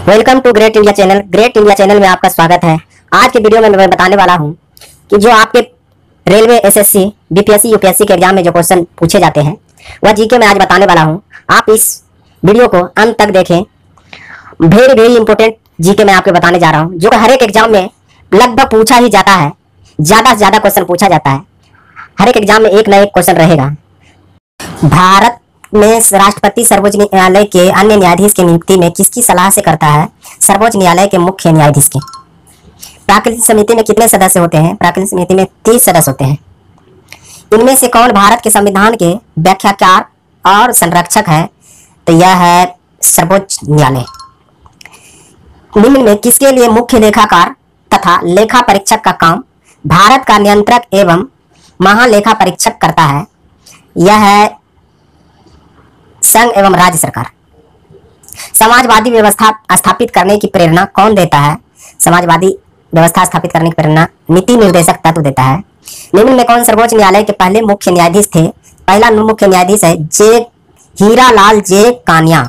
Welcome to great India channel. Great India channel में आपका स्वागत है। आज के वीडियो में मैं बताने वाला हूँ कि जो आपके रेलवे एसएससी बीपीएससी यूपीएससी के एग्ज़ाम में जो क्वेश्चन पूछे जाते हैं, वह जीके में आज बताने वाला हूँ। आप इस वीडियो को अंत तक देखें। वेरी वेरी इंपॉर्टेंट जीके मैं आपको बताने जा रहा हूँ, जो हर एक एग्ज़ाम में लगभग पूछा ही जाता है। ज़्यादा से ज़्यादा क्वेश्चन पूछा जाता है। हर एक एग्ज़ाम में एक ना एक क्वेश्चन रहेगा। भारत में राष्ट्रपति सर्वोच्च न्यायालय के अन्य न्यायाधीश की नियुक्ति में किसकी सलाह से करता है? सर्वोच्च न्यायालय के मुख्य न्यायाधीश के। प्राकृतिक समिति में कितने सदस्य होते हैं? प्राकृतिक समिति में तीस सदस्य होते हैं। इनमें से कौन भारत के संविधान के व्याख्याकार और संरक्षक है? तो यह है सर्वोच्च न्यायालय। निम्न में किसके लिए मुख्य लेखाकार तथा लेखा परीक्षक का काम भारत का नियंत्रक एवं महालेखा परीक्षक करता है? यह है संघ एवं राज्य सरकार। समाजवादी व्यवस्था स्थापित करने की प्रेरणा कौन देता है? समाजवादी व्यवस्था स्थापित करने की प्रेरणा नीति निर्देशक तत्व देता है। निम्न में कौन सर्वोच्च न्यायालय के पहले मुख्य न्यायाधीश थे? पहला मुख्य न्यायाधीश है जे हीरालाल जे कानिया।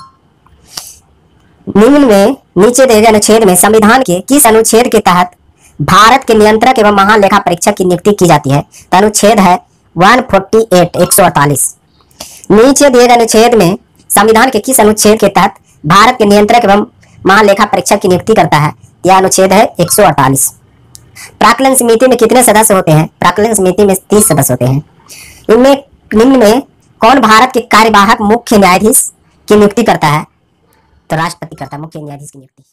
निम्न में नीचे दिए गए अनुच्छेद में संविधान के किस अनुच्छेद के तहत भारत के नियंत्रक एवं महालेखा परीक्षक की नियुक्ति की जाती है? तो अनुच्छेद है 148 148 नीचे दिए गए अनुच्छेद में संविधान के किस अनुच्छेद के तहत भारत के नियंत्रक एवं महालेखा परीक्षक की नियुक्ति करता है? यह अनुच्छेद है 148 प्राकलन समिति में कितने सदस्य होते हैं? प्राकलन समिति में तीस सदस्य होते हैं। इनमें निम्न में कौन भारत के कार्यवाहक मुख्य न्यायाधीश की नियुक्ति करता है? तो राष्ट्रपति करता है, मुख्य न्यायाधीश की नियुक्ति।